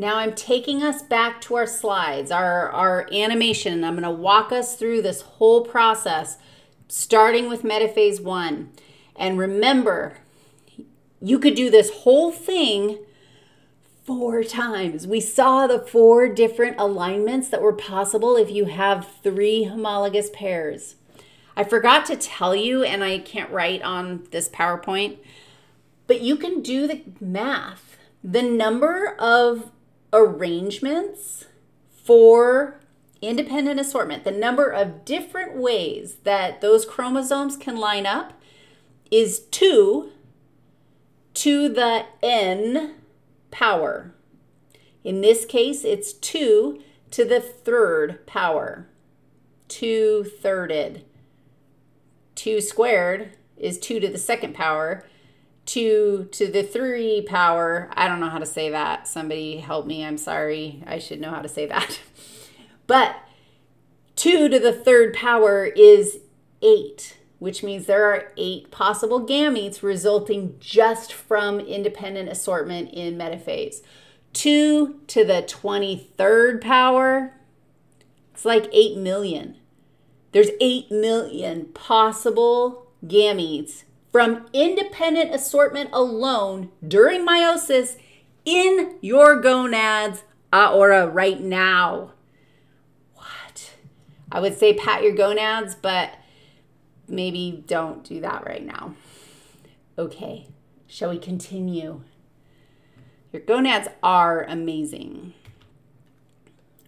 Now I'm taking us back to our slides, our, our animation. I'm going to walk us through this whole process, starting with metaphase one. And remember, you could do this whole thing four times. We saw the four different alignments that were possible if you have three homologous pairs. I forgot to tell you, and I can't write on this PowerPoint, but you can do the math. The number of arrangements for independent assortment, the number of different ways that those chromosomes can line up is 2 to the n power. In this case, it's 2 to the third power. 2 thirded. 2 squared is 2 to the second power. 2 to the 3 power. I don't know how to say that. Somebody help me. I'm sorry. I should know how to say that. But 2 to the third power is 8, which means there are 8 possible gametes resulting just from independent assortment in metaphase. 2 to the 23rd power, it's like 8 million. There's 8 million possible gametes from independent assortment alone during meiosis in your gonads ahora right now. What? I would say pat your gonads, but maybe don't do that right now. Okay, shall we continue? Your gonads are amazing.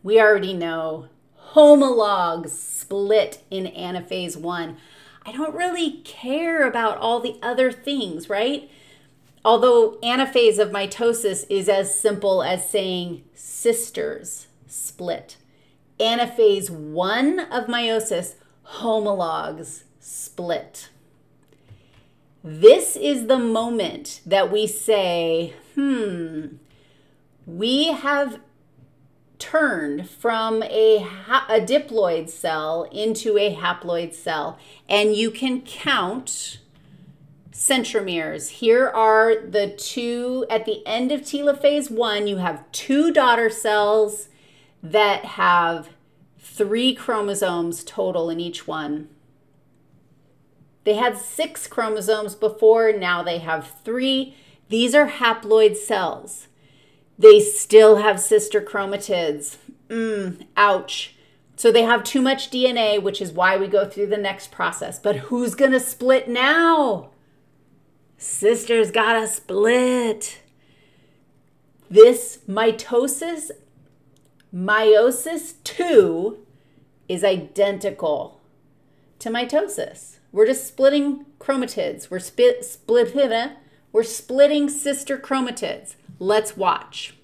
We already know homologs split in anaphase 1. I don't really care about all the other things, right? Although anaphase of mitosis is as simple as saying sisters split. Anaphase 1 of meiosis, homologs split. This is the moment that we say, hmm, we have turned from a, a diploid cell into a haploid cell. And you can count centromeres. Here are the two, at the end of telophase one, you have two daughter cells that have three chromosomes total in each one. They had six chromosomes before, now they have three. These are haploid cells. They still have sister chromatids. Mm, ouch. So they have too much DNA, which is why we go through the next process. But who's going to split now? Sisters gotta split. This mitosis, meiosis 2, is identical to mitosis. We're just splitting chromatids. We're split, split, we're splitting sister chromatids. Let's watch.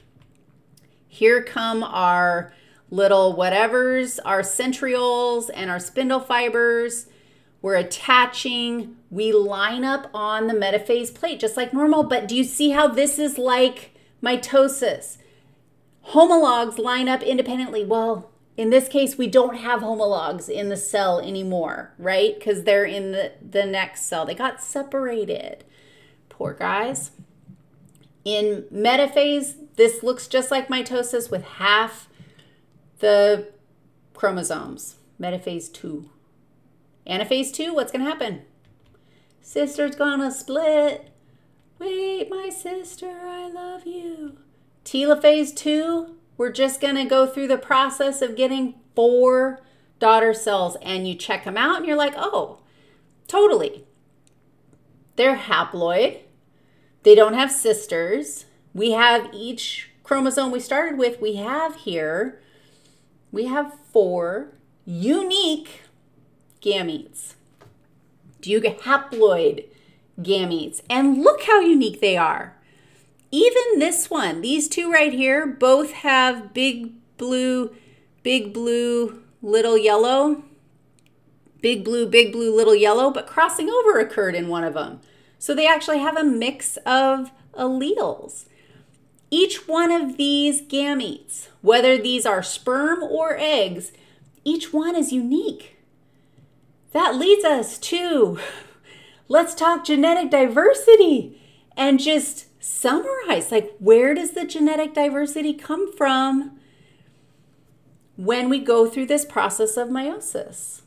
Here come our little whatevers, our centrioles and our spindle fibers. We're attaching. We line up on the metaphase plate just like normal, but do you see how this is like mitosis? Homologs line up independently. Well, in this case, we don't have homologs in the cell anymore, right? Because they're in the, the next cell. They got separated. Poor guys. In metaphase, this looks just like mitosis with half the chromosomes. Metaphase 2. Anaphase 2, what's going to happen? Sister's gonna split. Wait, my sister, I love you. Telophase 2, we're just going to go through the process of getting four daughter cells and you check them out and you're like, oh, totally. They're haploid. They don't have sisters. We have each chromosome we started with, we have here, we have four unique gametes. Do you get haploid gametes? And look how unique they are. Even this one, these two right here, both have big blue, big blue, little yellow, big blue, big blue, little yellow, but crossing over occurred in one of them. So they actually have a mix of alleles. Each one of these gametes, whether these are sperm or eggs, each one is unique. That leads us to let's talk genetic diversity and just summarize like where does the genetic diversity come from when we go through this process of meiosis?